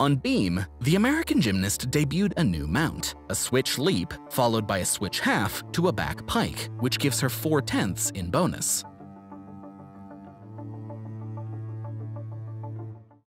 On beam, the American gymnast debuted a new mount, a switch leap followed by a switch half to a back pike, which gives her 4 tenths in bonus.